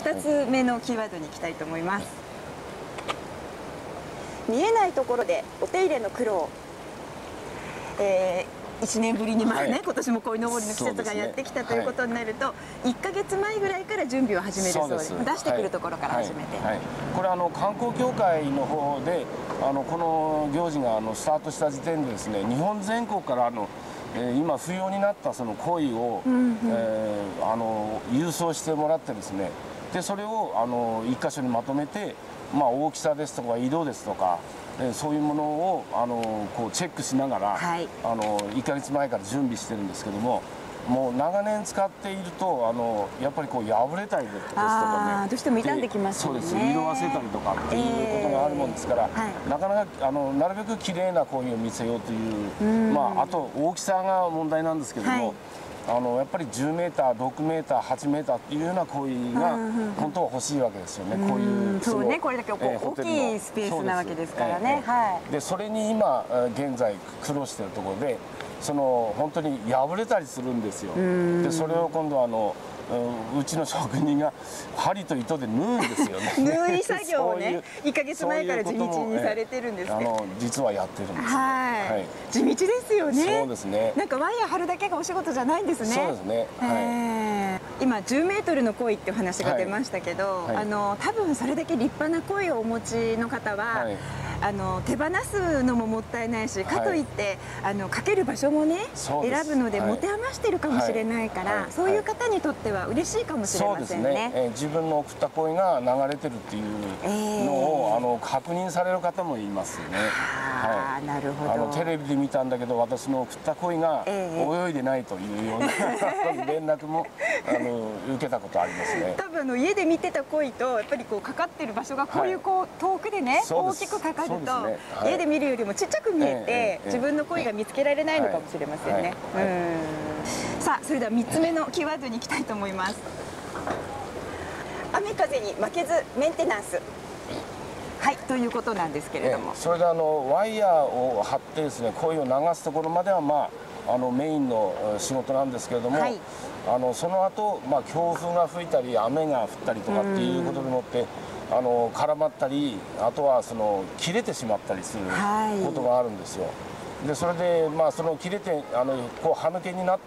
2つ目のキーワードに行きたいと思います、見えないところでお手入れの苦労、えー1年ぶりにまあね、はい。今年も鯉のぼりの季節がやってきたということになると、1か月前ぐらいから準備を始めるそうです。出してくるところから始めて、はい。はいこれあの観光協会の方であのこの行事があのスタートした時点でですね日本全国からあの、えー今不要になったその鯉を、えーあの郵送してもらってですねでそれをあの一箇所にまとめて、まあ、大きさですとか色ですとか、えーそういうものをあのこうチェックしながら、はい。あの1ヶ月前から準備してるんですけどももう長年使っているとあのやっぱりこう破れたりですとかね。どうしても傷んできますもんねそうです。色あせたりとかっていうことがあるもんですから、えーはい。なかなかあのなるべく綺麗なコイを見せようというまあ、あと大きさが問題なんですけども、はいあのやっぱり10メーター6メーター8メーターっていうようなコイが本当は欲しいわけですよね、こういううんそうねのこれだけえー大きいスペースなわけですからね。そうです。はい。でそれに今えー現在苦労しているところでその本当に破れたりするんですよ。でそれを今度あのうちの職人が針と糸で縫うんですよね。縫い作業をねそういう1か月前から地道にされてるんですねあの実はやってるんですよはい、はい。地道ですよね。そうですね。なんかワイヤー張るだけがお仕事じゃないんですね。そうですね。はい。え。ー今10メートルの鯉ってお話が出ましたけど、はい。はいあの多分それだけ立派な鯉をお持ちの方は、はいあの手放すのももったいないし、かといってあのかける場所もね選ぶのではい。持て余してるかもしれないから、はい。はい。そういう方にとっては嬉しいかもしれそうですね。ませんね。えー自分の送った声が流れてるっていう確認される方もいますね。あーなるほど。あのテレビで見たんだけど私の送った声がええ。泳いでないというような 連絡もあの受けたことありますね。多分あの家で見てた鯉とやっぱりこうかかってる場所がこういうこう遠くでね大きくかかると、ね。はい。家で見るよりもちっちゃく見えて、ええええ自分の鯉が見つけられないのかもしれませんね、さあそれでは3つ目のキーワードに行きたいと思います。雨風に負けずメンテナンスはいということなんですけれども、ええそれであのワイヤーを張ってですね声を流すところまではまああのメインのえー仕事なんですけれども、はい。あのその後、まあ強風が吹いたり雨が降ったりとかっていうことでもってあの絡まったりあとはその切れてしまったりするはい。ことがあるんですよ。でそれでまあその切れてあのこう歯抜けにな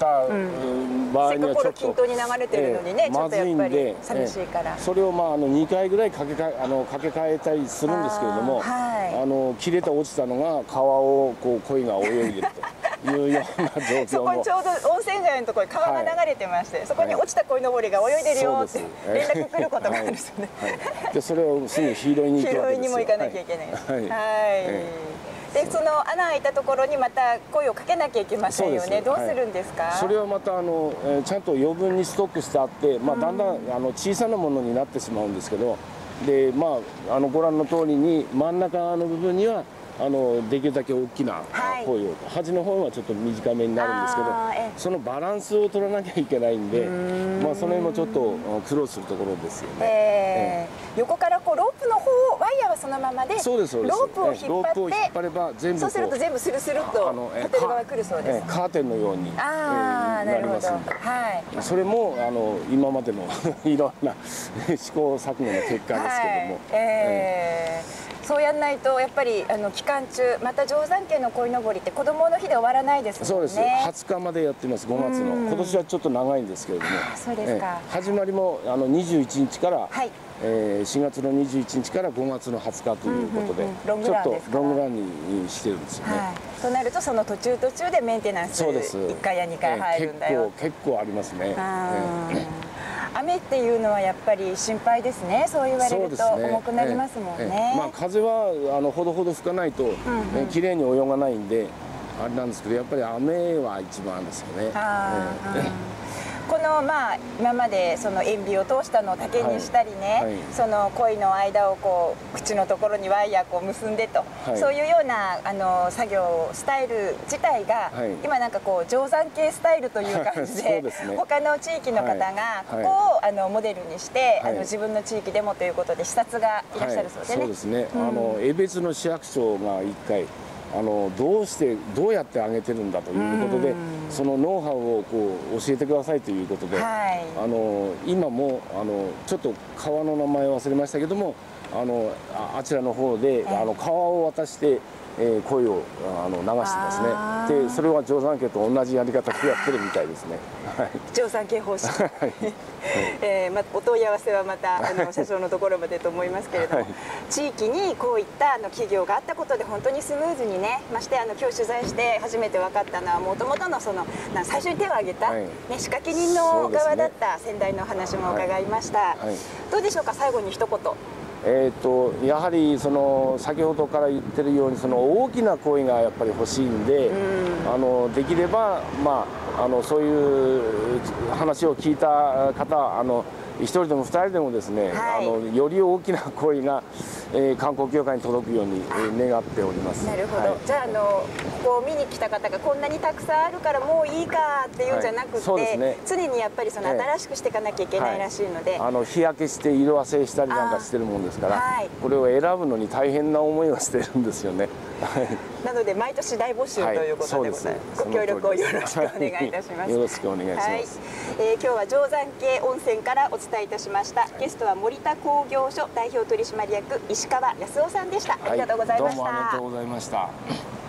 ったうん。場合にはちょっと。均等に流れてるのにね、ええちょっとやっぱりまずいんで寂しいから、ええ。それをまああの2回ぐらいかけかあの掛け替えたりするんですけれどもあーはい。あの切れて落ちたのが川をこう鯉が泳いでると。いうような状そ況も。こにちょうど温泉街のところに川が流れてまして、そこに落ちた鯉のぼりが泳いでるよってそう連絡来ることがあるんですよね。はい。はい。でそれをすぐ拾いに行くわけですよ。拾いにも行かなきゃいけない。はい。はいでその穴開いたところにまた声をかけなきゃいけませんよね。どうするんですか？それはまたあの、えーちゃんと余分にストックしてあって、まあ、だんだんあの小さなものになってしまうんですけどで、まあ、あのご覧の通りに真ん中の部分にはあのできるだけ大きなはい。声を、端の方はちょっと短めになるんですけどそのバランスを取らなきゃいけないんでまあ、その辺もちょっとあ苦労するところですよね。えー横からこうロープの方をワイヤーはそのままでそうですロープを引っええロープを引っ張張れば全部そうすると全部スルスルっとあのええホテル側来るそうですええ。カーテンのように、ああ、ええな。りますんで。はい。それもあの今までの いろんな 試行錯誤の結果ですけども、はい。えーそうやんないとやっぱりあの期間中また定山渓の鯉のぼりって子供の日で終わらないですもんね。そうです。20日までやってます。5月の。今年はちょっと長いんですけれども。そうですか。始まりもあの21日から、はい。えー4月の21日から5月の20日ということで、うんうんうん。ロングちょっとロングランにしてるんですよね、はい。となるとその途中途中でメンテナンスそうです。1回や2回入るんだよ。えー結構結構ありますね、あえーー雨っていうのはやっぱり心配ですね。そう言われると重くなりますもんえええねえ。まあ、風はあのほどほど吹かないと、え綺麗に泳がないんであれなんですけどやっぱり雨は一番ですよね。このまあ今までその塩ビを通したのを竹にしたりね、はい。はい。その鯉の間をこう口のところにワイヤーこう結んでと、はい。そういうようなあの作業スタイル自体が、はい。今なんかこう定山系スタイルという感じで ね。他の地域の方がこはい。こをあのモデルにして、はい。あの自分の地域でもということで視察がいらっしゃるそうでね。はい、そうですね、あの江別の市役所が1回、あのどうしてどうやって揚げてるんだということでそのノウハウをこう教えてくださいということで、はい、あの今もあのちょっと川の名前忘れましたけどもあのあちらの方で、あの川を渡してえー、声をあの流してますね。でそれは定山渓と同じやり方でやってるみたいですね、はい、定山渓方式、はい。えーま、お問い合わせはまた あの社長のところまでと思いますけれども、はい、地域にこういったあの企業があったことで本当にスムーズにねましてあの今日取材して初めて分かったのはもともとのその最初に手を挙げた、はい、ね、仕掛け人の側だった先代の話も伺いました、どうでしょうか最後に一言えーと、やはりその先ほどから言ってるようにその大きな声がやっぱり欲しいんで、うん、あのできれば、まあ、あのそういう話を聞いた方あの1人でも2人でもですね、はい、あのより大きな声が、えー、観光協会に届くように、えー、願っております。なるほど、はい、じゃああのここを見に来た方がこんなにたくさんあるからもういいかっていうんじゃなくて、はい。ね、常にやっぱりその新しくしていかなきゃいけないらしいので、あの日焼けして色あせしたりなんかしてるもんですから、これを選ぶのに大変な思いをしてるんですよね。なので毎年大募集ということでございます。ご協力をよろしくお願いいたします。よろしくお願いします。はい、えー、今日は定山渓温泉からお伝えいたしました。ゲストは森田工業所代表取締役石川康夫さんでした。ありがとうございました。どうもありがとうございました。